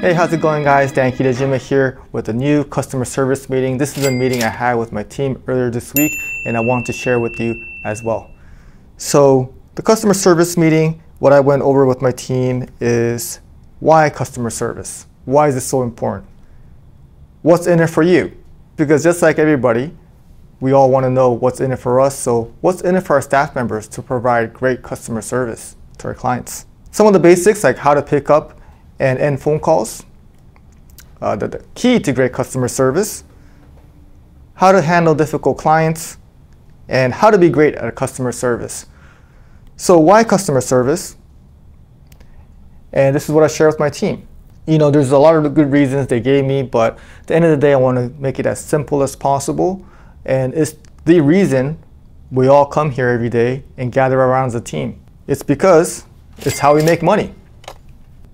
Hey, how's it going guys? Dan Kitajima here with a new customer service meeting. This is a meeting I had with my team earlier this week and I want to share with you as well. So the customer service meeting, what I went over with my team is why customer service? Why is it so important? What's in it for you? Because just like everybody, we all want to know what's in it for us. So what's in it for our staff members to provide great customer service to our clients? Some of the basics like how to pick up and end phone calls, uh, the, the key to great customer service, how to handle difficult clients, and how to be great at customer service. So why customer service? And this is what I share with my team. You know, there's a lot of good reasons they gave me, but at the end of the day, I want to make it as simple as possible and it's the reason we all come here every day and gather around as a team. It's because it's how we make money.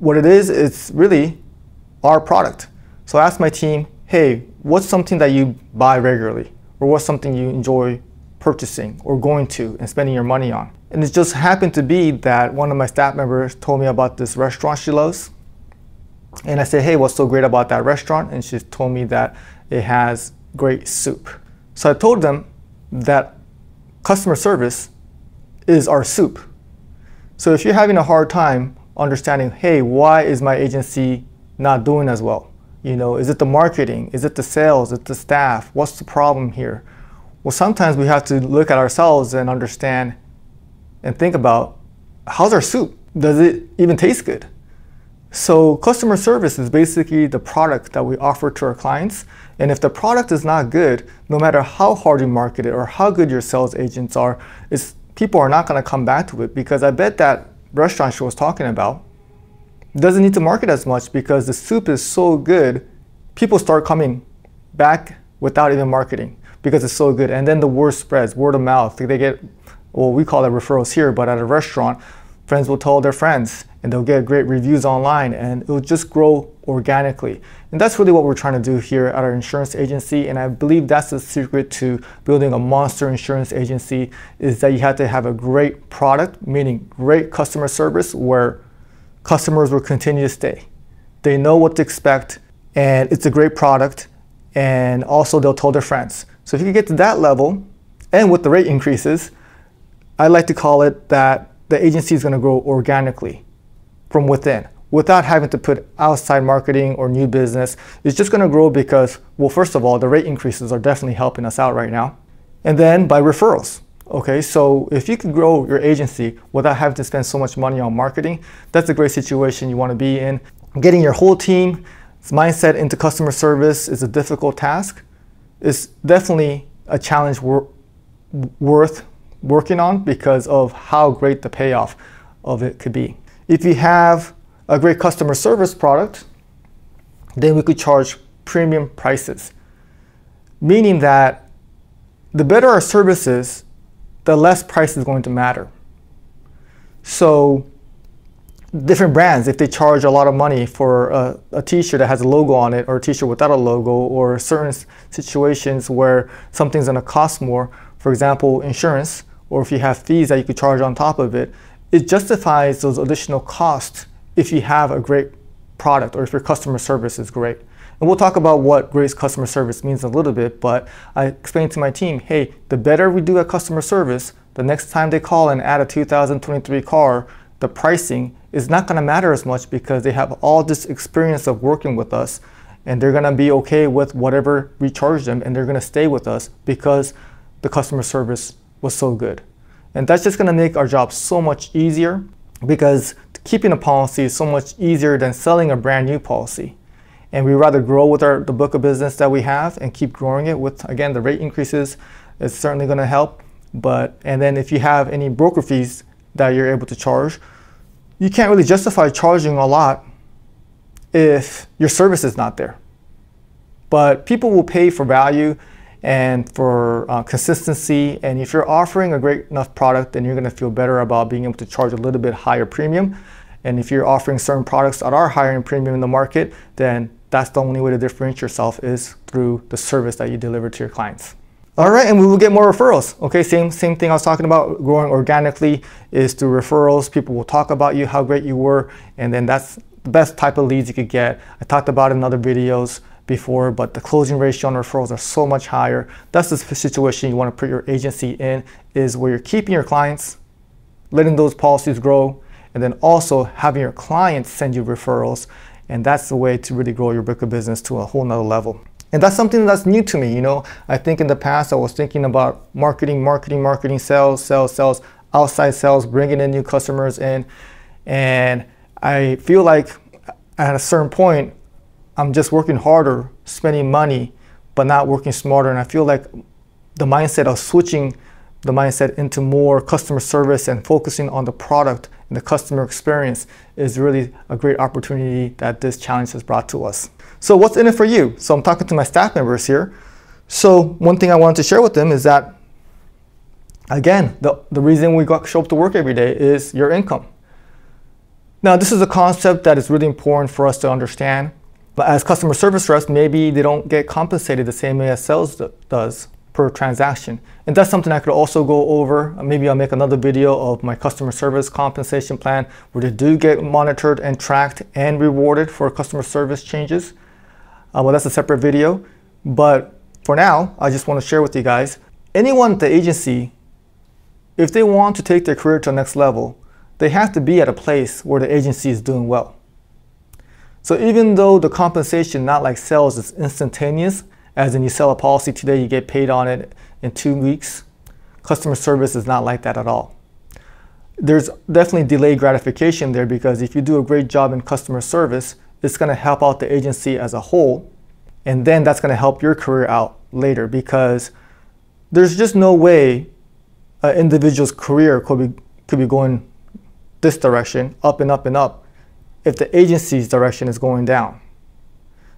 What it is, it's really our product. So I asked my team, hey, what's something that you buy regularly? Or what's something you enjoy purchasing or going to and spending your money on? And it just happened to be that one of my staff members told me about this restaurant she loves. And I said, hey, what's so great about that restaurant? And she told me that it has great soup. So I told them that customer service is our soup. So if you're having a hard time understanding, hey, why is my agency not doing as well? You know, is it the marketing? Is it the sales? Is it the staff? What's the problem here? Well, sometimes we have to look at ourselves and understand and think about how's our soup? Does it even taste good? So customer service is basically the product that we offer to our clients. And if the product is not good, no matter how hard you market it or how good your sales agents are, people are not going to come back to it because I bet that restaurant she was talking about doesn't need to market as much because the soup is so good, people start coming back without even marketing because it's so good. And then the word spreads, word of mouth. They get, well, we call it referrals here, but at a restaurant, friends will tell their friends and they'll get great reviews online and it'll just grow organically. And that's really what we're trying to do here at our insurance agency. And I believe that's the secret to building a monster insurance agency is that you have to have a great product, meaning great customer service where customers will continue to stay. They know what to expect and it's a great product and also they'll tell their friends. So if you can get to that level and with the rate increases, I like to call it that the agency is going to grow organically from within without having to put outside marketing or new business. It's just going to grow because, well, first of all, the rate increases are definitely helping us out right now. And then by referrals. Okay, so if you can grow your agency without having to spend so much money on marketing, that's a great situation you want to be in. Getting your whole team's mindset into customer service is a difficult task. It's definitely a challenge wor worth working on because of how great the payoff of it could be. If we have a great customer service product, then we could charge premium prices. Meaning that the better our service is, the less price is going to matter. So different brands, if they charge a lot of money for a a t-shirt that has a logo on it or a t-shirt without a logo or certain situations where something's going to cost more, for example, insurance, or if you have fees that you could charge on top of it, it justifies those additional costs if you have a great product or if your customer service is great. And we'll talk about what great customer service means a little bit, but I explained to my team, hey, the better we do at customer service, the next time they call and add a 2023 car, the pricing is not going to matter as much because they have all this experience of working with us and they're going to be okay with whatever we charge them and they're going to stay with us because the customer service was so good. And that's just to make our job so much easier because keeping a policy is so much easier than selling a brand new policy. And we rather grow with our, the book of business that we have and keep growing it with, again, the rate increases is certainly going to help. But, and then if you have any broker fees that you're able to charge, you can't really justify charging a lot if your service is not there. But people will pay for value and for uh, consistency. And if you're offering a great enough product, then you're going to feel better about being able to charge a little bit higher premium. And if you're offering certain products that are higher in premium in the market, then that's the only way to differentiate yourself is through the service that you deliver to your clients. All right, and we will get more referrals. Okay, same same thing I was talking about. Growing organically is through referrals. People will talk about you, how great you were, and then that's the best type of leads you could get. I talked about in other videos before, but the closing ratio on referrals are so much higher. That's the situation you want to put your agency in, is where you're keeping your clients, letting those policies grow, and then also having your clients send you referrals. And that's the way to really grow your book of business to a whole nother level. And that's something that's new to me. You know, I think in the past I was thinking about marketing, marketing, marketing, sales, sales, sales, outside sales, bringing in new customers in. And I feel like at a certain point, I'm just working harder, spending money, but not working smarter. And I feel like the mindset of switching the mindset into more customer service and focusing on the product and the customer experience is really a great opportunity that this challenge has brought to us. So what's in it for you? So I'm talking to my staff members here. So one thing I wanted to share with them is that, again, the, the reason we got, show up to work every day is your income. Now, this is a concept that is really important for us to understand. But as customer service reps, maybe they don't get compensated the same way as sales does per transaction. And that's something I could also go over. Maybe I'll make another video of my customer service compensation plan where they do get monitored and tracked and rewarded for customer service changes. Uh, well, that's a separate video. But for now, I just want to share with you guys, anyone at the agency, if they want to take their career to the next level, they have to be at a place where the agency is doing well. So even though the compensation, not like sales, is instantaneous, as in you sell a policy today, you get paid on it in two weeks, customer service is not like that at all. There's definitely delayed gratification there because if you do a great job in customer service, it's going to help out the agency as a whole. And then that's going to help your career out later because there's just no way an individual's career could be, could be going this direction, up and up and up, if the agency's direction is going down.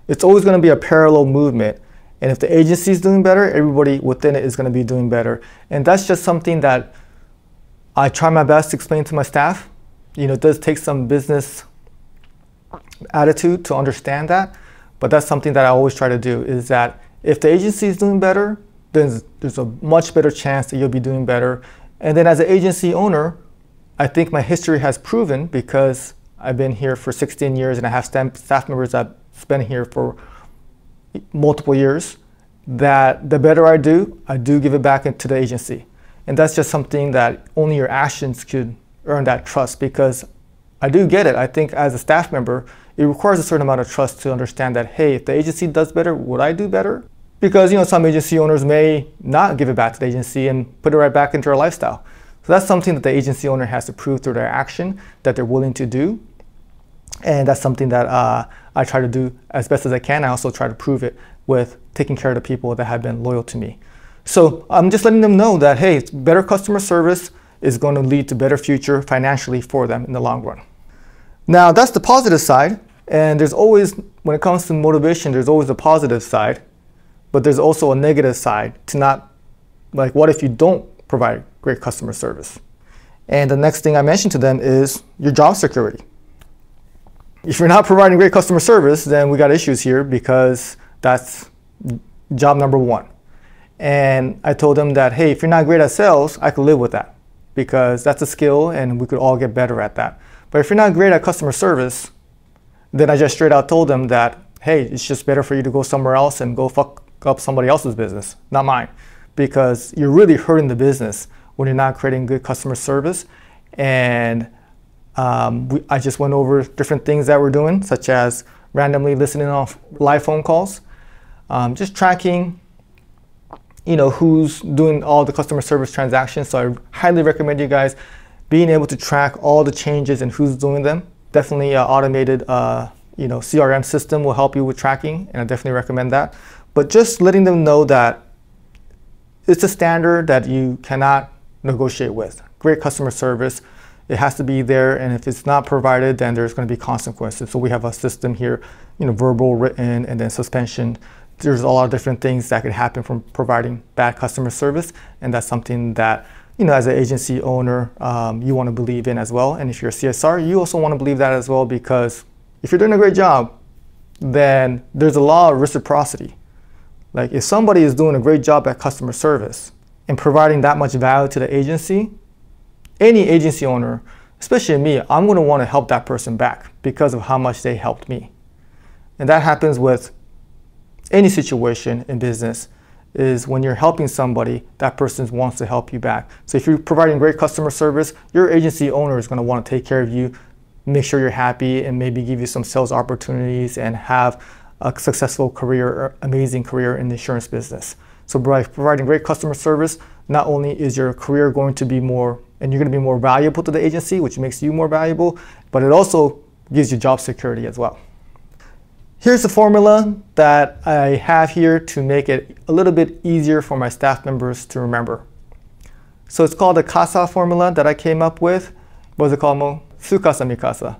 It's always going to be a parallel movement. And if the agency is doing better, everybody within it is going to be doing better. And that's just something that I try my best to explain to my staff. You know, it does take some business attitude to understand that, but that's something that I always try to do is that if the agency is doing better, then there's a much better chance that you'll be doing better. And then as an agency owner, I think my history has proven because I've been here for 16 years and I have staff members that have been here for multiple years that the better I do, I do give it back into the agency. And that's just something that only your actions could earn that trust because I do get it. I think as a staff member, it requires a certain amount of trust to understand that, hey, if the agency does better, would I do better? Because you know some agency owners may not give it back to the agency and put it right back into their lifestyle. So that's something that the agency owner has to prove through their action that they're willing to do. And that's something that uh, I try to do as best as I can. I also try to prove it with taking care of the people that have been loyal to me. So I'm just letting them know that, hey, better customer service is going to lead to better future financially for them in the long run. Now that's the positive side. And there's always, when it comes to motivation, there's always a positive side, but there's also a negative side to not, like, what if you don't provide great customer service. And the next thing I mentioned to them is your job security. If you're not providing great customer service, then we got issues here because that's job number one. And I told them that, hey, if you're not great at sales, I could live with that because that's a skill and we could all get better at that. But if you're not great at customer service, then I just straight out told them that, hey, it's just better for you to go somewhere else and go fuck up somebody else's business, not mine, because you're really hurting the business when you're not creating good customer service. And um, we, I just went over different things that we're doing, such as randomly listening off live phone calls, um, just tracking, you know, who's doing all the customer service transactions. So I highly recommend you guys being able to track all the changes and who's doing them. Definitely uh, automated, uh, you know, CRM system will help you with tracking, and I definitely recommend that. But just letting them know that it's a standard that you cannot negotiate with. Great customer service. It has to be there, and if it's not provided, then there's going to be consequences. So we have a system here, you know, verbal, written, and then suspension. There's a lot of different things that could happen from providing bad customer service, and that's something that you know, as an agency owner, um, you want to believe in as well. And if you're a CSR, you also want to believe that as well because if you're doing a great job, then there's a law of reciprocity. Like if somebody is doing a great job at customer service, and providing that much value to the agency, any agency owner especially me, I'm going to want to help that person back because of how much they helped me. And that happens with any situation in business is when you're helping somebody, that person wants to help you back. So if you're providing great customer service, your agency owner is going to want to take care of you, make sure you're happy, and maybe give you some sales opportunities and have a successful career, amazing career in the insurance business. So by providing great customer service, not only is your career going to be more, and you're going to be more valuable to the agency, which makes you more valuable, but it also gives you job security as well. Here's the formula that I have here to make it a little bit easier for my staff members to remember. So it's called the CASA formula that I came up with. What's it called, Mo? Su casa mi casa.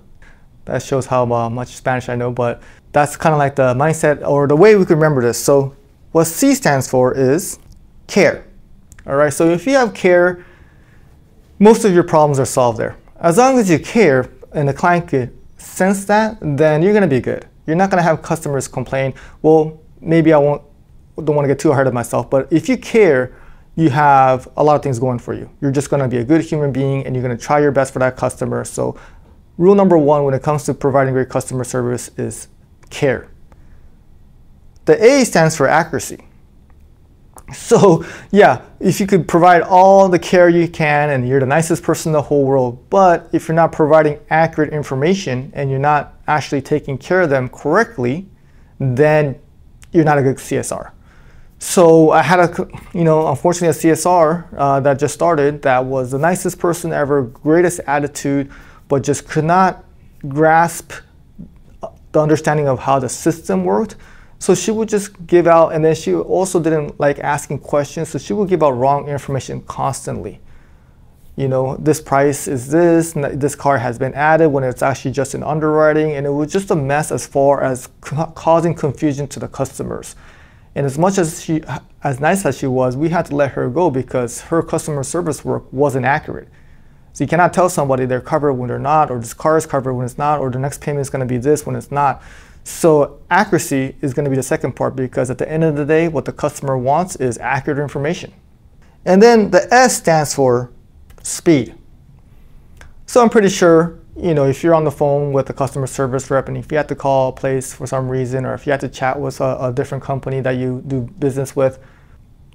That shows how uh, much Spanish I know, but that's kind of like the mindset or the way we can remember this. So what C stands for is care. All right, so if you have care, most of your problems are solved there. As long as you care and the client could sense that, then you're gonna be good. You're not going to have customers complain, well, maybe I won't, don't want to get too hard on myself, but if you care, you have a lot of things going for you. You're just going to be a good human being and you're going to try your best for that customer. So rule number one when it comes to providing great customer service is care. The A stands for accuracy. So yeah, if you could provide all the care you can and you're the nicest person in the whole world, but if you're not providing accurate information and you're not actually taking care of them correctly, then you're not a good CSR. So I had a, you know, unfortunately a CSR uh, that just started that was the nicest person ever, greatest attitude, but just could not grasp the understanding of how the system worked. So she would just give out, and then she also didn't like asking questions, so she would give out wrong information constantly. You know, this price is this, this car has been added when it's actually just in underwriting, and it was just a mess as far as causing confusion to the customers. And as much as she, as nice as she was, we had to let her go because her customer service work wasn't accurate. So you cannot tell somebody they're covered when they're not, or this car is covered when it's not, or the next payment is going to be this when it's not. So accuracy is going to be the second part because at the end of the day, what the customer wants is accurate information. And then the S stands for speed. So I'm pretty sure, you know, if you're on the phone with a customer service rep and if you have to call a place for some reason or if you have to chat with a, a different company that you do business with,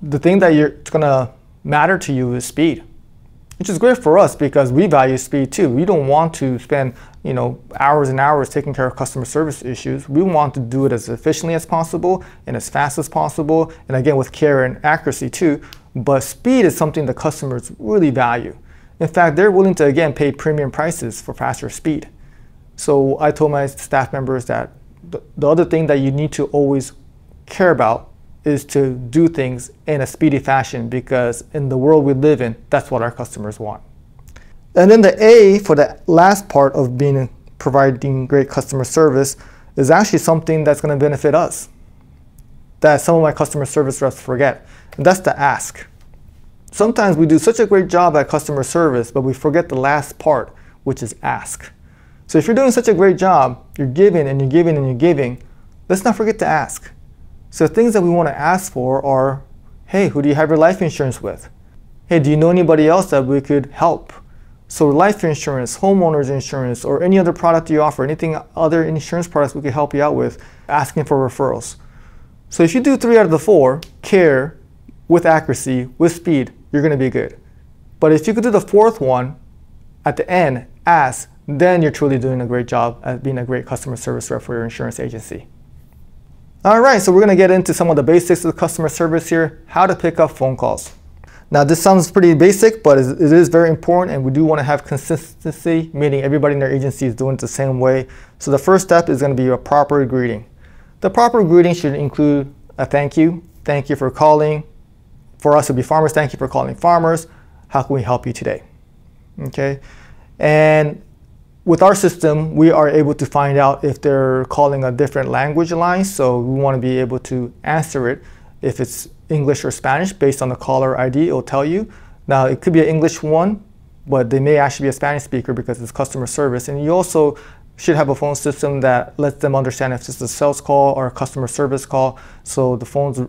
the thing that you're going to matter to you is speed which is great for us because we value speed too. We don't want to spend you know hours and hours taking care of customer service issues. We want to do it as efficiently as possible and as fast as possible, and again with care and accuracy too. But speed is something the customers really value. In fact, they're willing to again pay premium prices for faster speed. So I told my staff members that the, the other thing that you need to always care about is to do things in a speedy fashion because in the world we live in, that's what our customers want. And then the A for the last part of being providing great customer service is actually something that's going to benefit us that some of my customer service reps forget, and that's the ask. Sometimes we do such a great job at customer service, but we forget the last part, which is ask. So if you're doing such a great job, you're giving and you're giving and you're giving, let's not forget to ask. So things that we want to ask for are, hey, who do you have your life insurance with? Hey, do you know anybody else that we could help? So life insurance, homeowners insurance, or any other product you offer, anything other insurance products we could help you out with, asking for referrals. So if you do three out of the four, care, with accuracy, with speed, you're gonna be good. But if you could do the fourth one at the end, ask, then you're truly doing a great job at being a great customer service rep for your insurance agency. All right, so we're gonna get into some of the basics of customer service here, how to pick up phone calls. Now this sounds pretty basic, but it is very important and we do wanna have consistency, meaning everybody in their agency is doing it the same way. So the first step is gonna be a proper greeting. The proper greeting should include a thank you, thank you for calling. For us, would be farmers, thank you for calling farmers. How can we help you today? Okay, and with our system, we are able to find out if they're calling a different language line. So we want to be able to answer it if it's English or Spanish based on the caller ID, it'll tell you. Now it could be an English one, but they may actually be a Spanish speaker because it's customer service. And you also should have a phone system that lets them understand if it's a sales call or a customer service call. So the phones,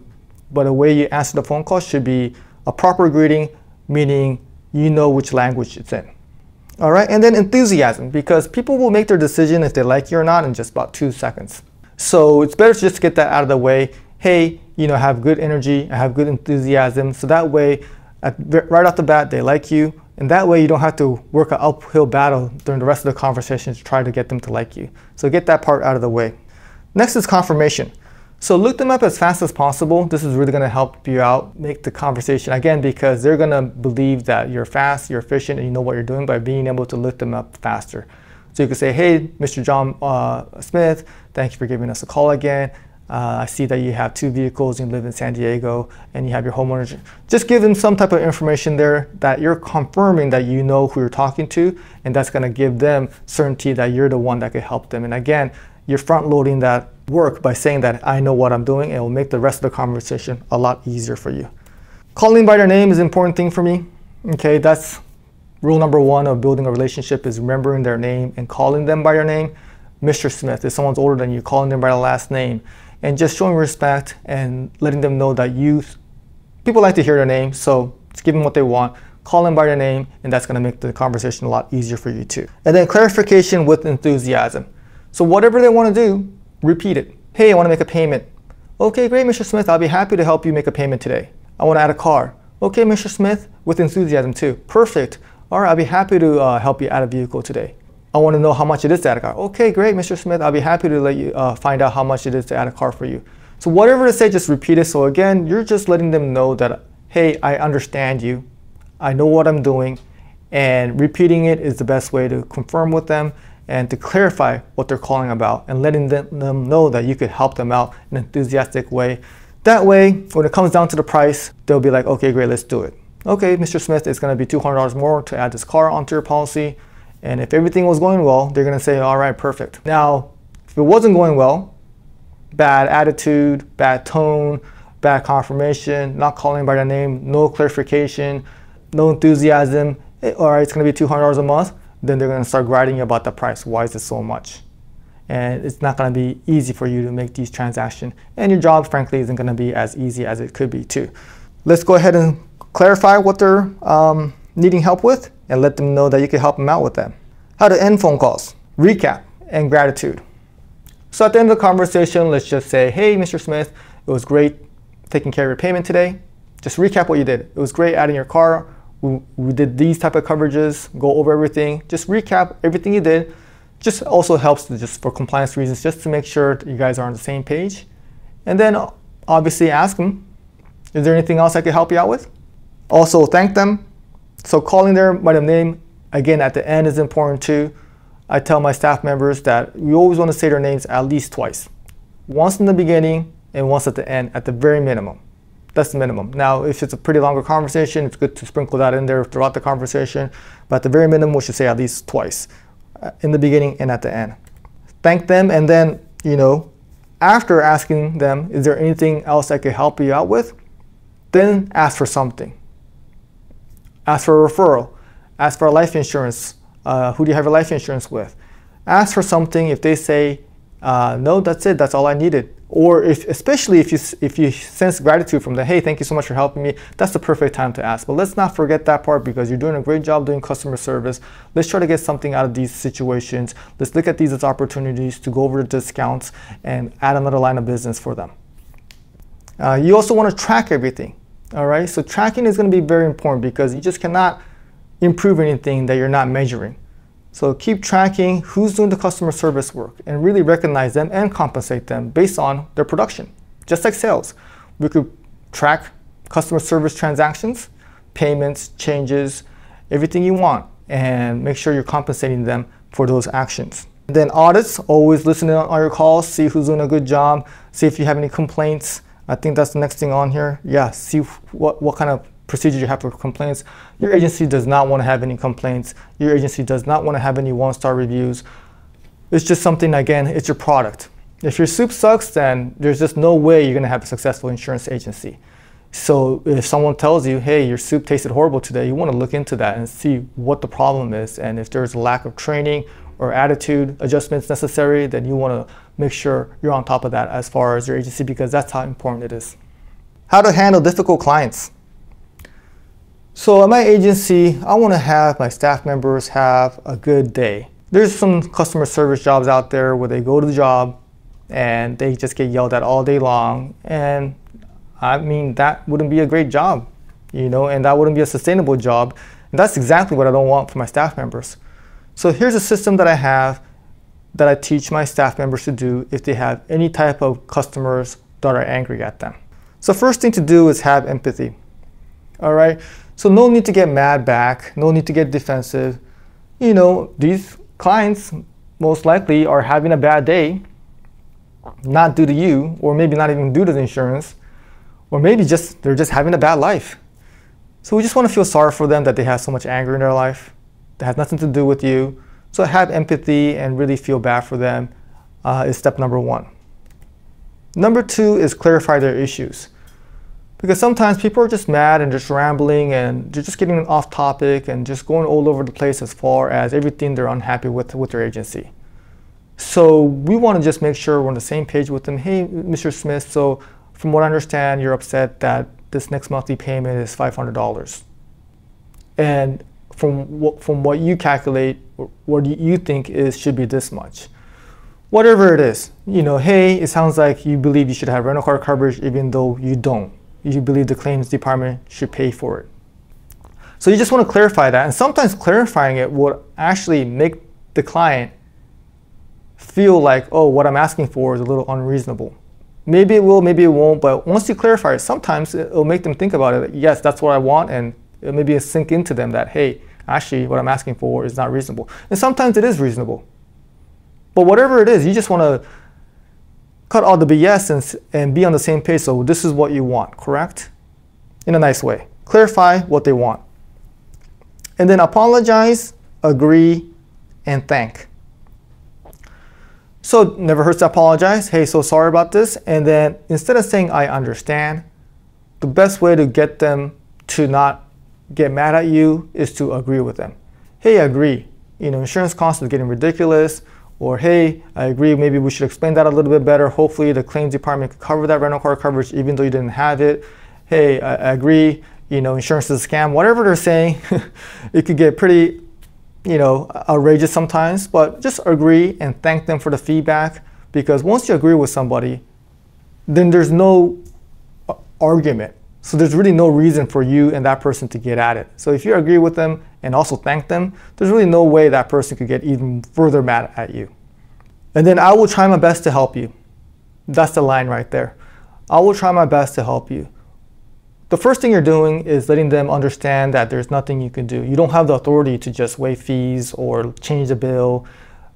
but the way you answer the phone call should be a proper greeting, meaning you know which language it's in. All right, and then enthusiasm, because people will make their decision if they like you or not in just about two seconds. So it's better to just get that out of the way. Hey, you know, have good energy, have good enthusiasm. So that way, at, right off the bat, they like you. And that way you don't have to work an uphill battle during the rest of the conversation to try to get them to like you. So get that part out of the way. Next is confirmation. So look them up as fast as possible. This is really gonna help you out, make the conversation, again, because they're gonna believe that you're fast, you're efficient, and you know what you're doing by being able to look them up faster. So you can say, hey, Mr. John uh, Smith, thank you for giving us a call again. Uh, I see that you have two vehicles, you live in San Diego, and you have your homeowners. Just give them some type of information there that you're confirming that you know who you're talking to, and that's gonna give them certainty that you're the one that could help them. And again, you're front loading that work by saying that I know what I'm doing. and It will make the rest of the conversation a lot easier for you. Calling by their name is an important thing for me. Okay, that's rule number one of building a relationship is remembering their name and calling them by their name. Mr. Smith, if someone's older than you, calling them by their last name and just showing respect and letting them know that you, people like to hear their name, so just give them what they want, call them by their name, and that's gonna make the conversation a lot easier for you too. And then clarification with enthusiasm. So whatever they wanna do, repeat it. Hey, I wanna make a payment. Okay, great, Mr. Smith, I'll be happy to help you make a payment today. I wanna add a car. Okay, Mr. Smith, with enthusiasm too. Perfect. All right, I'll be happy to uh, help you add a vehicle today. I want to know how much it is to add a car. Okay, great, Mr. Smith. I'll be happy to let you uh, find out how much it is to add a car for you. So whatever to say, just repeat it. So again, you're just letting them know that, hey, I understand you. I know what I'm doing. And repeating it is the best way to confirm with them and to clarify what they're calling about and letting them, know that you could help them out in an enthusiastic way. That way, when it comes down to the price, they'll be like, okay, great, let's do it. Okay, Mr. Smith, it's gonna be $200 more to add this car onto your policy. And if everything was going well, they're going to say, all right, perfect. Now, if it wasn't going well, bad attitude, bad tone, bad confirmation, not calling by their name, no clarification, no enthusiasm, eh, all right, it's going to be $200 a month, then they're going to start writing about the price. Why is it so much? And it's not going to be easy for you to make these transactions. And your job, frankly, isn't going to be as easy as it could be, too. Let's go ahead and clarify what they're um, needing help with and let them know that you can help them out with that. How to end phone calls, recap, and gratitude. So at the end of the conversation, let's just say, hey, Mr. Smith, it was great taking care of your payment today. Just recap what you did. It was great adding your car. We, we did these type of coverages, go over everything. Just recap everything you did. Just also helps just for compliance reasons, just to make sure you guys are on the same page. And then obviously ask them, is there anything else I could help you out with? Also thank them so calling them by the name, again, at the end is important too. I tell my staff members that we always want to say their names at least twice. Once in the beginning and once at the end, at the very minimum. That's the minimum. Now, if it's a pretty longer conversation, it's good to sprinkle that in there throughout the conversation. But at the very minimum, we should say at least twice, uh, in the beginning and at the end. Thank them, and then, you know, after asking them, is there anything else I could help you out with? Then ask for something. Ask for a referral. Ask for a life insurance. Uh, who do you have your life insurance with? Ask for something. If they say, uh, no, that's it. That's all I needed. Or if, especially if you, if you sense gratitude from them, hey, thank you so much for helping me, that's the perfect time to ask. But let's not forget that part because you're doing a great job doing customer service. Let's try to get something out of these situations. Let's look at these as opportunities to go over the discounts and add another line of business for them. Uh, you also want to track everything. All right, so tracking is going to be very important because you just cannot improve anything that you're not measuring. So keep tracking who's doing the customer service work and really recognize them and compensate them based on their production. Just like sales, we could track customer service transactions, payments, changes, everything you want, and make sure you're compensating them for those actions. Then audits, always listen on your calls, see who's doing a good job, see if you have any complaints, I think that's the next thing on here. Yeah, see what, what kind of procedure you have for complaints. Your agency does not want to have any complaints. Your agency does not want to have any one-star reviews. It's just something, again, it's your product. If your soup sucks, then there's just no way you're going to have a successful insurance agency. So if someone tells you, hey, your soup tasted horrible today, you want to look into that and see what the problem is. And if there's a lack of training or attitude adjustments necessary, then you want to make sure you're on top of that as far as your agency because that's how important it is. How to handle difficult clients. So at my agency, I want to have my staff members have a good day. There's some customer service jobs out there where they go to the job and they just get yelled at all day long. And I mean, that wouldn't be a great job, you know, and that wouldn't be a sustainable job. And that's exactly what I don't want for my staff members. So here's a system that I have that I teach my staff members to do if they have any type of customers that are angry at them. So first thing to do is have empathy. All right. So no need to get mad back. No need to get defensive. You know, these clients most likely are having a bad day, not due to you, or maybe not even due to the insurance, or maybe just they're just having a bad life. So we just want to feel sorry for them that they have so much anger in their life that has nothing to do with you. So have empathy and really feel bad for them uh, is step number one. Number two is clarify their issues. Because sometimes people are just mad and just rambling and just getting off topic and just going all over the place as far as everything they're unhappy with with their agency. So we want to just make sure we're on the same page with them. Hey, Mr. Smith, so from what I understand, you're upset that this next monthly payment is $500. And from what, from what you calculate, what you think is should be this much. Whatever it is, you know, hey, it sounds like you believe you should have rental car coverage even though you don't. You believe the claims department should pay for it. So you just want to clarify that. And sometimes clarifying it will actually make the client feel like, oh, what I'm asking for is a little unreasonable. Maybe it will, maybe it won't, but once you clarify it, sometimes it'll make them think about it. Yes, that's what I want, and it maybe sink into them that, hey, actually what I'm asking for is not reasonable. And sometimes it is reasonable. But whatever it is, you just want to cut all the BS and, and be on the same page. So this is what you want, correct? In a nice way. Clarify what they want. And then apologize, agree, and thank. So never hurts to apologize. Hey, so sorry about this. And then instead of saying I understand, the best way to get them to not get mad at you is to agree with them. Hey, I agree. You know, insurance costs is getting ridiculous. Or hey, I agree, maybe we should explain that a little bit better. Hopefully the claims department could cover that rental car coverage even though you didn't have it. Hey, I, I agree, you know, insurance is a scam. Whatever they're saying, it could get pretty, you know, outrageous sometimes, but just agree and thank them for the feedback because once you agree with somebody, then there's no uh, argument so there's really no reason for you and that person to get at it. So if you agree with them and also thank them, there's really no way that person could get even further mad at you. And then I will try my best to help you. That's the line right there. I will try my best to help you. The first thing you're doing is letting them understand that there's nothing you can do. You don't have the authority to just waive fees or change the bill.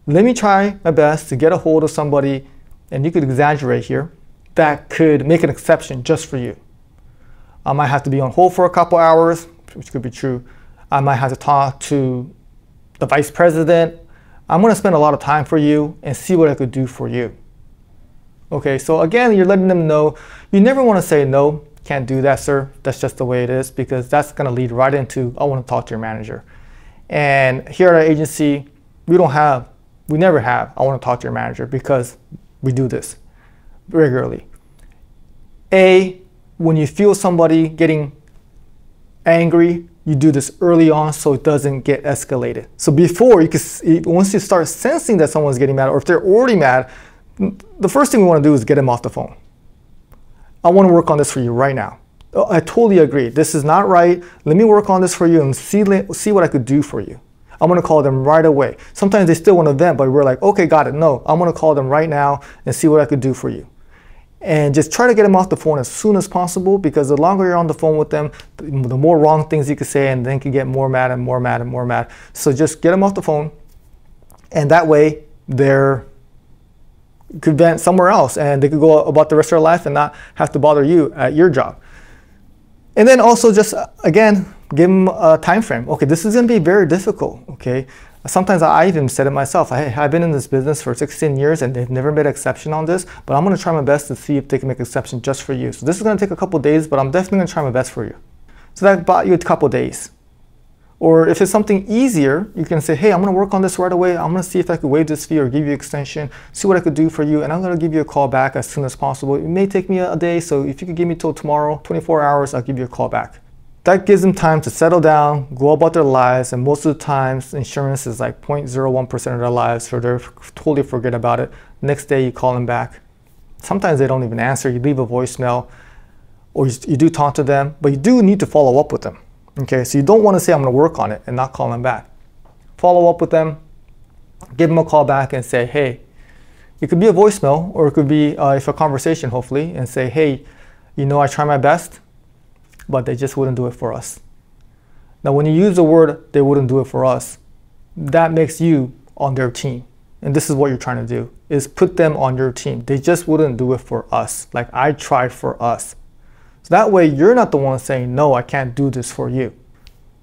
Let me try my best to get a hold of somebody, and you could exaggerate here, that could make an exception just for you. I might have to be on hold for a couple hours, which could be true. I might have to talk to the vice president. I'm going to spend a lot of time for you and see what I could do for you. Okay, so again, you're letting them know you never want to say no, can't do that, sir. That's just the way it is because that's going to lead right into I want to talk to your manager. And here at our agency, we don't have, we never have I want to talk to your manager because we do this regularly. A, when you feel somebody getting angry, you do this early on so it doesn't get escalated. So before you can, once you start sensing that someone's getting mad, or if they're already mad, the first thing we want to do is get them off the phone. I want to work on this for you right now. Oh, I totally agree. This is not right. Let me work on this for you and see, see what I could do for you. I'm going to call them right away. Sometimes they still want to vent, but we're like, okay, got it. No, I'm going to call them right now and see what I could do for you and just try to get them off the phone as soon as possible because the longer you're on the phone with them, the more wrong things you can say and then can get more mad and more mad and more mad. So just get them off the phone and that way they're could vent somewhere else and they could go about the rest of their life and not have to bother you at your job. And then also just uh, again, give them a time frame. Okay, this is going to be very difficult. Okay, Sometimes I even said it myself. I, have been in this business for 16 years and they've never made an exception on this, but I'm going to try my best to see if they can make an exception just for you. So this is going to take a couple days, but I'm definitely going to try my best for you. So that bought you a couple days. Or if it's something easier, you can say, hey, I'm going to work on this right away. I'm going to see if I could waive this fee or give you extension, see what I could do for you, and I'm going to give you a call back as soon as possible. It may take me a day, so if you could give me till tomorrow, 24 hours, I'll give you a call back. That gives them time to settle down, go about their lives, and most of the times insurance is like 0.01% of their lives, so they totally forget about it. Next day you call them back. Sometimes they don't even answer. You leave a voicemail, or you, you do talk to them, but you do need to follow up with them. Okay, so you don't want to say I'm going to work on it and not call them back. Follow up with them, give them a call back, and say, hey, it could be a voicemail, or it could be uh, if a conversation, hopefully, and say, hey, you know, I try my best but they just wouldn't do it for us. Now, when you use the word they wouldn't do it for us, that makes you on their team. And this is what you're trying to do is put them on your team. They just wouldn't do it for us. Like I tried for us. So that way you're not the one saying, no, I can't do this for you.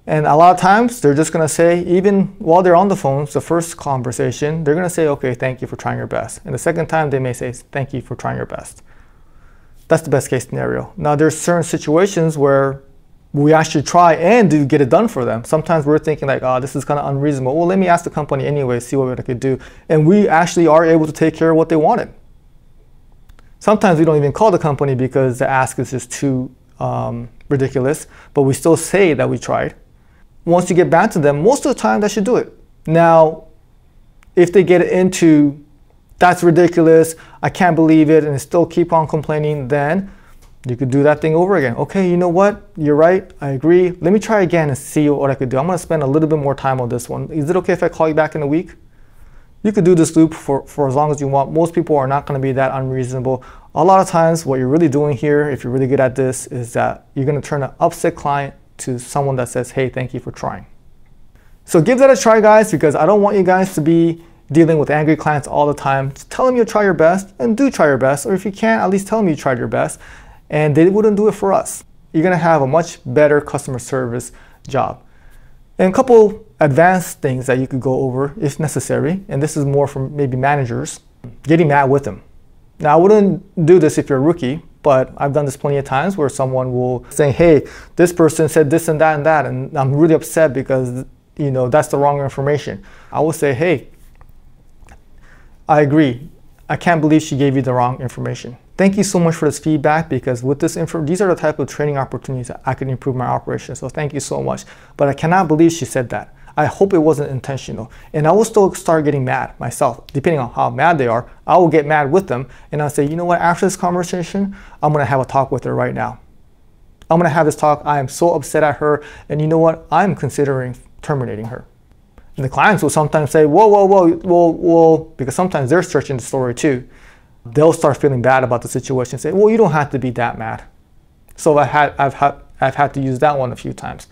And a lot of times they're just gonna say, even while they're on the phone, the first conversation, they're gonna say, okay, thank you for trying your best. And the second time they may say, thank you for trying your best. That's the best case scenario. Now there's certain situations where we actually try and do get it done for them. Sometimes we're thinking like, oh, this is kind of unreasonable. Well, let me ask the company anyway, see what I could do. And we actually are able to take care of what they wanted. Sometimes we don't even call the company because the ask is just too um, ridiculous, but we still say that we tried. Once you get back to them, most of the time they should do it. Now, if they get into that's ridiculous, I can't believe it, and still keep on complaining, then you could do that thing over again. Okay, you know what? You're right. I agree. Let me try again and see what I could do. I'm going to spend a little bit more time on this one. Is it okay if I call you back in a week? You could do this loop for, for as long as you want. Most people are not going to be that unreasonable. A lot of times, what you're really doing here, if you're really good at this, is that you're going to turn an upset client to someone that says, hey, thank you for trying. So give that a try, guys, because I don't want you guys to be dealing with angry clients all the time, just tell them you'll try your best and do try your best. Or if you can't, at least tell them you tried your best and they wouldn't do it for us. You're gonna have a much better customer service job. And a couple advanced things that you could go over if necessary, and this is more for maybe managers, getting mad with them. Now I wouldn't do this if you're a rookie, but I've done this plenty of times where someone will say, hey, this person said this and that and that, and I'm really upset because you know that's the wrong information. I will say, hey, I agree. I can't believe she gave you the wrong information. Thank you so much for this feedback because with this info, these are the type of training opportunities that I can improve my operation. So thank you so much. But I cannot believe she said that. I hope it wasn't intentional. And I will still start getting mad myself. Depending on how mad they are, I will get mad with them and I'll say, you know what, after this conversation, I'm gonna have a talk with her right now. I'm gonna have this talk. I am so upset at her. And you know what? I'm considering terminating her. And the clients will sometimes say, whoa, whoa, whoa, whoa, whoa, because sometimes they're searching the story too. They'll start feeling bad about the situation and say, well, you don't have to be that mad. So I had, I've, had, I've had to use that one a few times.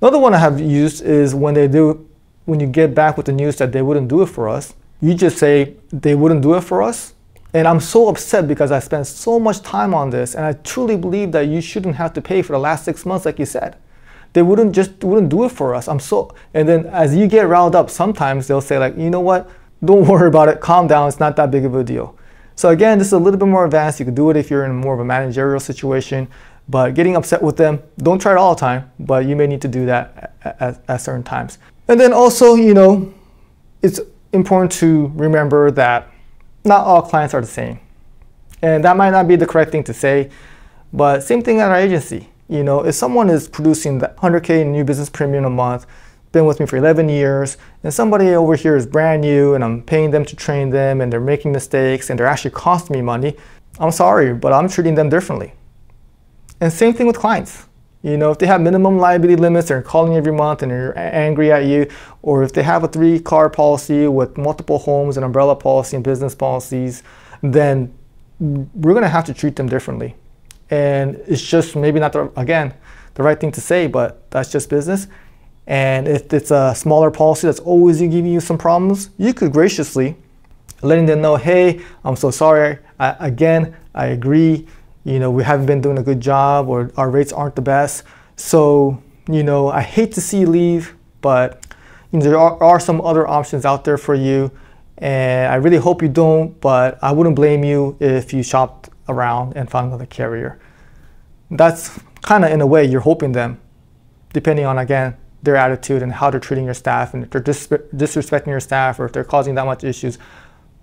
Another one I have used is when they do, when you get back with the news that they wouldn't do it for us, you just say they wouldn't do it for us. And I'm so upset because I spent so much time on this and I truly believe that you shouldn't have to pay for the last six months like you said they wouldn't just wouldn't do it for us. I'm so and then as you get riled up, sometimes they'll say like, you know what, don't worry about it, calm down, it's not that big of a deal. So again, this is a little bit more advanced. You can do it if you're in more of a managerial situation, but getting upset with them, don't try it all the time, but you may need to do that at, at, at certain times. And then also, you know, it's important to remember that not all clients are the same. And that might not be the correct thing to say, but same thing at our agency. You know, if someone is producing the 100K new business premium a month, been with me for 11 years, and somebody over here is brand new and I'm paying them to train them and they're making mistakes and they're actually costing me money, I'm sorry, but I'm treating them differently. And same thing with clients. You know, if they have minimum liability limits, they're calling every month and they're angry at you, or if they have a three car policy with multiple homes and umbrella policy and business policies, then we're going to have to treat them differently and it's just maybe not the again the right thing to say, but that's just business. And if it's a smaller policy that's always giving you some problems, you could graciously letting them know, hey, I'm so sorry. I, again, I agree. You know, we haven't been doing a good job, or our rates aren't the best. So, you know, I hate to see you leave, but you know, there are, are some other options out there for you. And I really hope you don't, but I wouldn't blame you if you shopped around and find another carrier. That's kind of in a way you're hoping them, depending on again their attitude and how they're treating your staff, and if they're dis disrespecting your staff or if they're causing that much issues.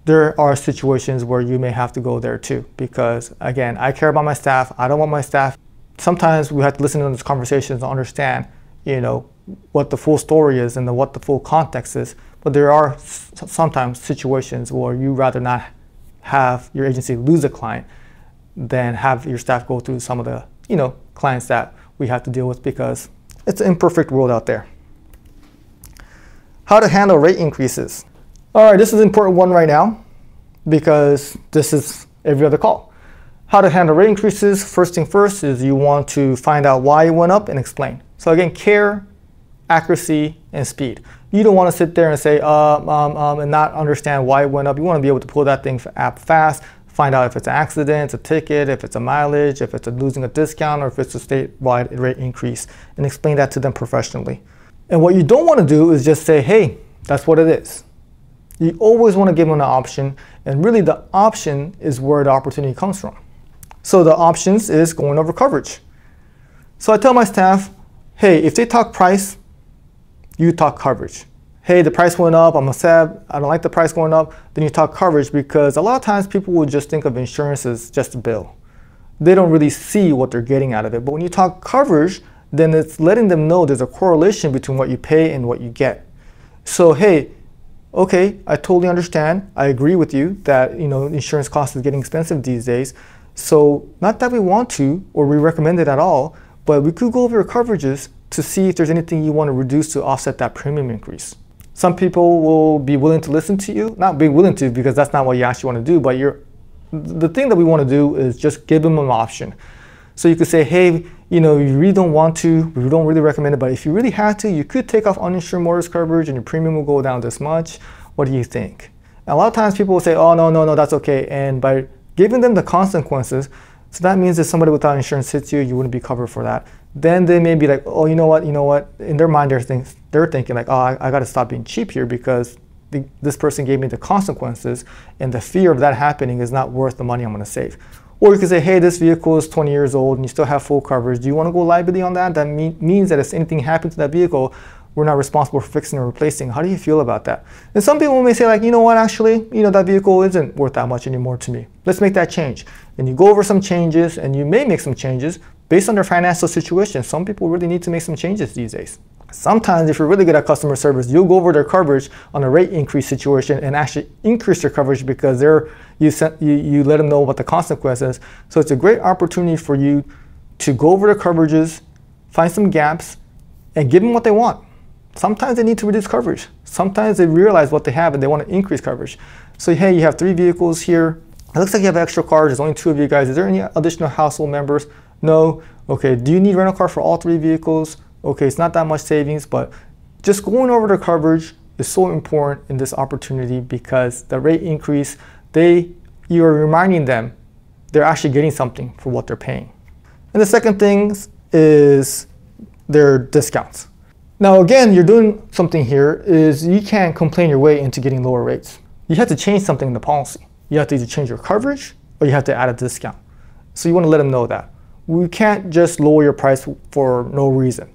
There are situations where you may have to go there too, because again, I care about my staff. I don't want my staff sometimes we have to listen to those conversations to understand, you know, what the full story is and the, what the full context is. But there are sometimes situations where you rather not have your agency lose a client than have your staff go through some of the, you know, clients that we have to deal with because it's an imperfect world out there. How to handle rate increases. All right, this is an important one right now because this is every other call. How to handle rate increases. First thing first is you want to find out why it went up and explain. So again, care, accuracy, and speed. You don't want to sit there and say um, um, um, and not understand why it went up. You want to be able to pull that thing app fast, find out if it's an accident, a ticket, if it's a mileage, if it's a losing a discount, or if it's a statewide rate increase, and explain that to them professionally. And what you don't want to do is just say, hey, that's what it is. You always want to give them an option, and really the option is where the opportunity comes from. So the options is going over coverage. So I tell my staff, hey, if they talk price, you talk coverage. Hey, the price went up, I'm upset, I don't like the price going up, then you talk coverage because a lot of times people will just think of insurance as just a bill. They don't really see what they're getting out of it. But when you talk coverage, then it's letting them know there's a correlation between what you pay and what you get. So, hey, okay, I totally understand. I agree with you that you know insurance cost is getting expensive these days. So, not that we want to or we recommend it at all, but we could go over your coverages to see if there's anything you want to reduce to offset that premium increase. Some people will be willing to listen to you, not be willing to because that's not what you actually want to do, but you're the thing that we want to do is just give them an option. So you could say, hey, you know, you really don't want to, we don't really recommend it, but if you really had to, you could take off uninsured motorist coverage and your premium will go down this much. What do you think? And a lot of times people will say, oh, no, no, no, that's okay. And by giving them the consequences, so that means if somebody without insurance hits you, you wouldn't be covered for that. Then they may be like, oh, you know what, you know what? In their mind, they're, think, they're thinking like, oh, I, I got to stop being cheap here because the, this person gave me the consequences, and the fear of that happening is not worth the money I'm going to save. Or you could say, hey, this vehicle is 20 years old and you still have full coverage. Do you want to go liability on that? That mean, means that if anything happens to that vehicle, we're not responsible for fixing or replacing. How do you feel about that? And some people may say like, you know what, actually, you know, that vehicle isn't worth that much anymore to me. Let's make that change. And you go over some changes and you may make some changes based on their financial situation. Some people really need to make some changes these days. Sometimes if you're really good at customer service, you'll go over their coverage on a rate increase situation and actually increase their coverage because they're, you, sent, you, you let them know what the consequences. So it's a great opportunity for you to go over the coverages, find some gaps, and give them what they want. Sometimes they need to reduce coverage. Sometimes they realize what they have and they want to increase coverage. So hey, you have three vehicles here. It looks like you have extra cars. There's only two of you guys. Is there any additional household members? No. Okay. Do you need rental car for all three vehicles? Okay, it's not that much savings, but just going over the coverage is so important in this opportunity because the rate increase, they you are reminding them they're actually getting something for what they're paying. And the second thing is their discounts. Now again, you're doing something here is you can't complain your way into getting lower rates. You have to change something in the policy. You have to either change your coverage or you have to add a discount. So you want to let them know that. We can't just lower your price for no reason.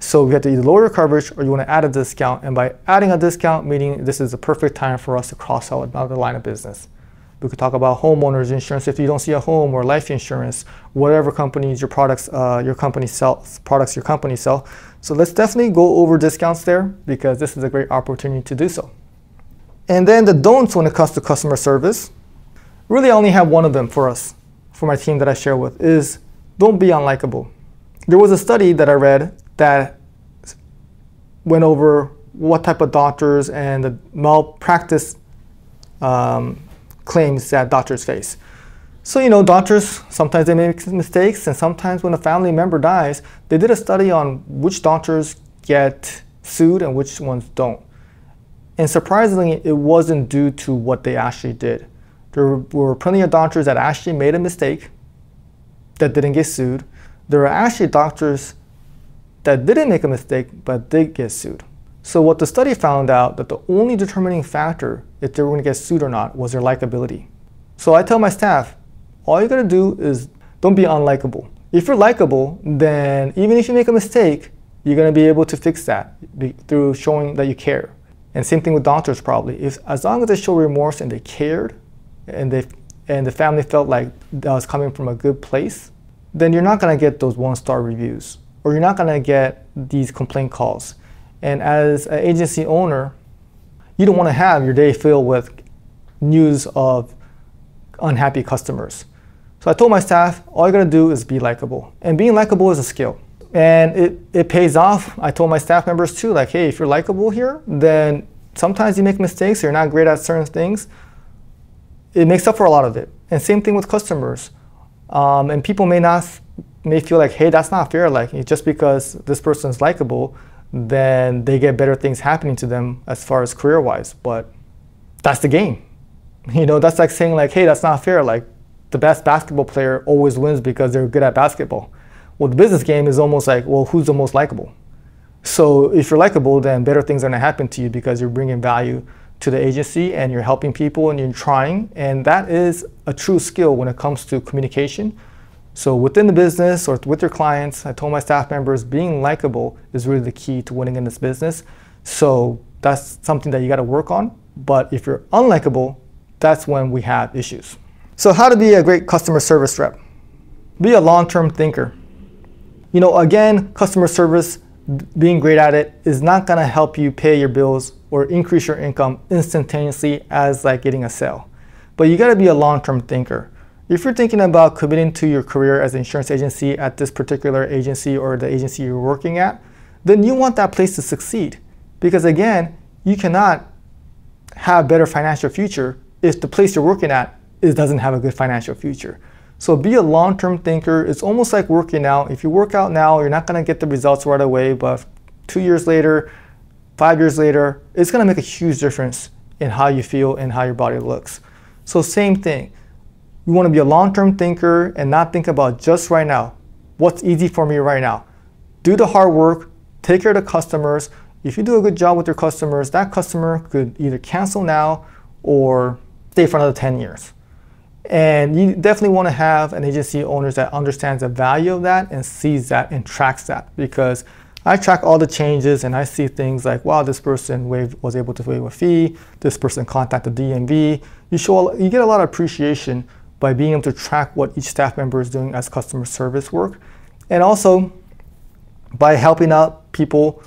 So we have to either lower your coverage or you want to add a discount. And by adding a discount, meaning this is the perfect time for us to cross sell another line of business. We could talk about homeowners insurance if you don't see a home or life insurance, whatever companies your products uh, your company sells, products your company sell. So let's definitely go over discounts there because this is a great opportunity to do so. And then the don'ts when it comes to customer service. Really, I only have one of them for us, for my team that I share with, is don't be unlikable. There was a study that I read that went over what type of doctors and the malpractice um, claims that doctors face. So, you know, doctors, sometimes they make mistakes, and sometimes when a family member dies, they did a study on which doctors get sued and which ones don't. And surprisingly, it wasn't due to what they actually did. There were plenty of doctors that actually made a mistake that didn't get sued. There were actually doctors that didn't make a mistake but did get sued. So what the study found out that the only determining factor if they were going to get sued or not was their likability. So I tell my staff, all you got to do is don't be unlikable. If you're likable, then even if you make a mistake, you're going to be able to fix that through showing that you care. And same thing with doctors probably. If as long as they show remorse and they cared and they and the family felt like that was coming from a good place, then you're not going to get those one star reviews or you're not going to get these complaint calls. And as an agency owner, you don't want to have your day filled with news of unhappy customers. So I told my staff, all you gotta do is be likable. And being likable is a skill. And it, it pays off. I told my staff members too, like, hey, if you're likable here, then sometimes you make mistakes, you're not great at certain things. It makes up for a lot of it. And same thing with customers. Um, and people may not may feel like, hey, that's not fair. Like just because this person is likable, then they get better things happening to them as far as career wise. But that's the game. You know, that's like saying like, hey, that's not fair. Like the best basketball player always wins because they're good at basketball. Well, the business game is almost like, well, who's the most likable? So if you're likable, then better things are gonna happen to you because you're bringing value to the agency and you're helping people and you're trying. And that is a true skill when it comes to communication. So within the business or with your clients, I told my staff members being likable is really the key to winning in this business. So that's something that you got to work on. But if you're unlikable, that's when we have issues. So how to be a great customer service rep? Be a long-term thinker. You know, again, customer service, being great at it is not going to help you pay your bills or increase your income instantaneously as like getting a sale. But you got to be a long-term thinker. If you're thinking about committing to your career as an insurance agency at this particular agency or the agency you're working at, then you want that place to succeed. Because again, you cannot have a better financial future if the place you're working at it doesn't have a good financial future. So be a long-term thinker. It's almost like working out. If you work out now, you're not going to get the results right away, but two years later, five years later, it's going to make a huge difference in how you feel and how your body looks. So same thing. You want to be a long-term thinker and not think about just right now. What's easy for me right now? Do the hard work, take care of the customers. If you do a good job with your customers, that customer could either cancel now or stay for another 10 years. And you definitely want to have an agency owner that understands the value of that and sees that and tracks that because I track all the changes and I see things like, wow, this person waived, was able to waive a fee. This person contacted DMV. You show, you get a lot of appreciation by being able to track what each staff member is doing as customer service work. And also by helping out people,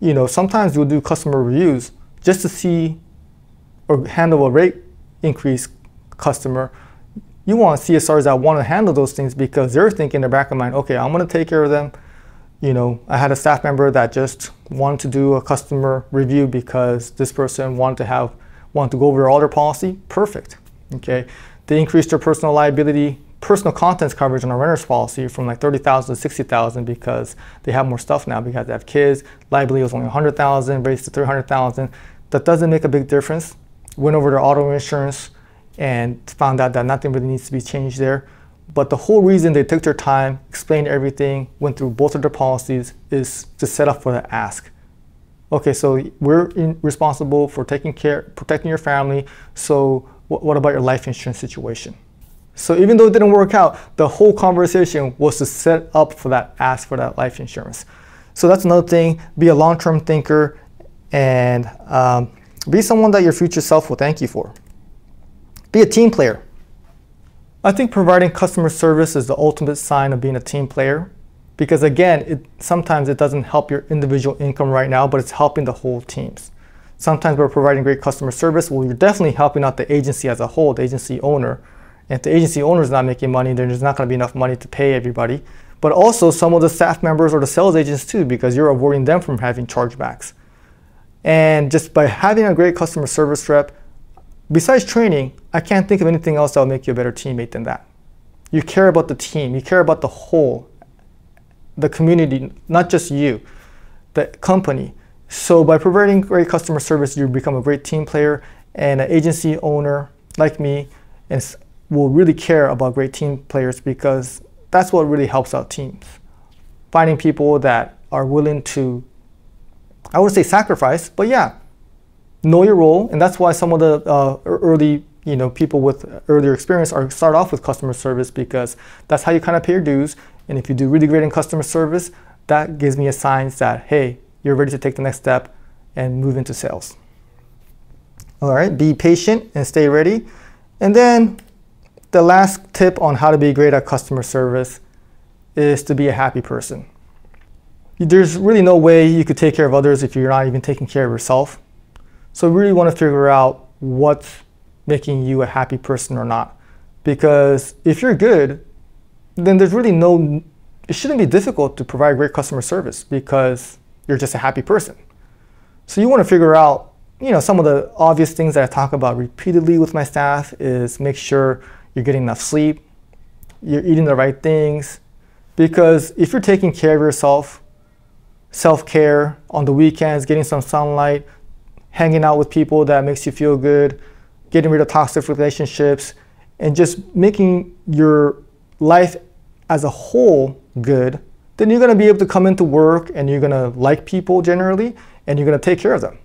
you know, sometimes we'll do customer reviews just to see or handle a rate increase customer you want CSRs that want to handle those things because they're thinking in the back of mind, okay, I'm going to take care of them. You know, I had a staff member that just wanted to do a customer review because this person wanted to have wanted to go over all their policy. Perfect. Okay, they increased their personal liability, personal contents coverage on a renter's policy from like 30,000 to 60,000 because they have more stuff now because they have kids. Liability was only 100,000, raised to 300,000. That doesn't make a big difference. Went over their auto insurance and found out that nothing really needs to be changed there. But the whole reason they took their time, explained everything, went through both of their policies is to set up for the ask. Okay, so we're in, responsible for taking care, protecting your family. So what, about your life insurance situation? So even though it didn't work out, the whole conversation was to set up for that ask for that life insurance. So that's another thing. Be a long-term thinker and um, be someone that your future self will thank you for. Be a team player. I think providing customer service is the ultimate sign of being a team player because again, it, sometimes it doesn't help your individual income right now, but it's helping the whole teams. Sometimes we're providing great customer service. Well, you're definitely helping out the agency as a whole, the agency owner. And if the agency owner is not making money, then there's not going to be enough money to pay everybody. But also some of the staff members or the sales agents too, because you're avoiding them from having chargebacks. And just by having a great customer service rep, Besides training, I can't think of anything else that will make you a better teammate than that. You care about the team, you care about the whole, the community, not just you, the company. So by providing great customer service, you become a great team player and an agency owner like me and will really care about great team players because that's what really helps out teams. Finding people that are willing to, I would say sacrifice, but yeah, know your role, and that's why some of the uh, early you know people with earlier experience are start off with customer service because that's how you kind of pay your dues. And if you do really great in customer service, that gives me a sign that hey, you're ready to take the next step and move into sales. All right, be patient and stay ready. And then the last tip on how to be great at customer service is to be a happy person. There's really no way you could take care of others if you're not even taking care of yourself. So we really want to figure out what's making you a happy person or not. Because if you're good, then there's really no, it shouldn't be difficult to provide great customer service because you're just a happy person. So you want to figure out, you know, some of the obvious things that I talk about repeatedly with my staff is make sure you're getting enough sleep, you're eating the right things, because if you're taking care of yourself, self-care on the weekends, getting some sunlight, hanging out with people that makes you feel good, getting rid of toxic relationships, and just making your life as a whole good, then you're to be able to come into work and you're to like people generally and you're to take care of them.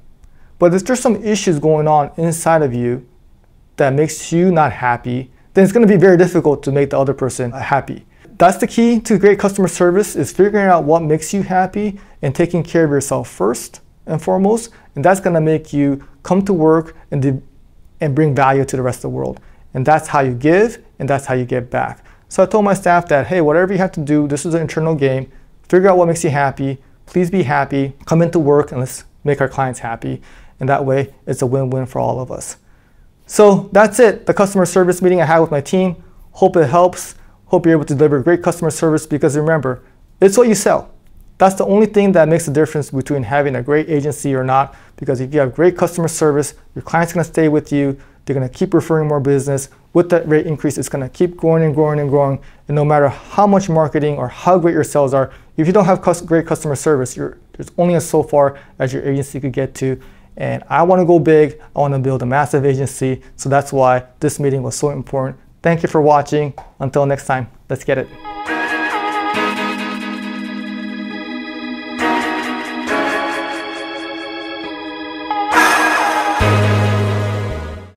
But if there's some issues going on inside of you that makes you not happy, then it's to be very difficult to make the other person happy. That's the key to great customer service is figuring out what makes you happy and taking care of yourself first and foremost. And that's going to make you come to work and, and bring value to the rest of the world. And that's how you give and that's how you get back. So I told my staff that, hey, whatever you have to do, this is an internal game. Figure out what makes you happy. Please be happy. Come into work and let's make our clients happy. And that way, it's a win-win for all of us. So that's it, the customer service meeting I had with my team. Hope it helps. Hope you're able to deliver great customer service because remember, it's what you sell. That's the only thing that makes the difference between having a great agency or not. Because if you have great customer service, your client's gonna stay with you. They're gonna keep referring more business with that rate increase, it's going to keep growing and growing and growing. And no matter how much marketing or how great your sales are, if you don't have great customer service, there's only so far as your agency could get to. And I want to go big. I want to build a massive agency. So that's why this meeting was so important. Thank you for watching. Until next time, let's get it.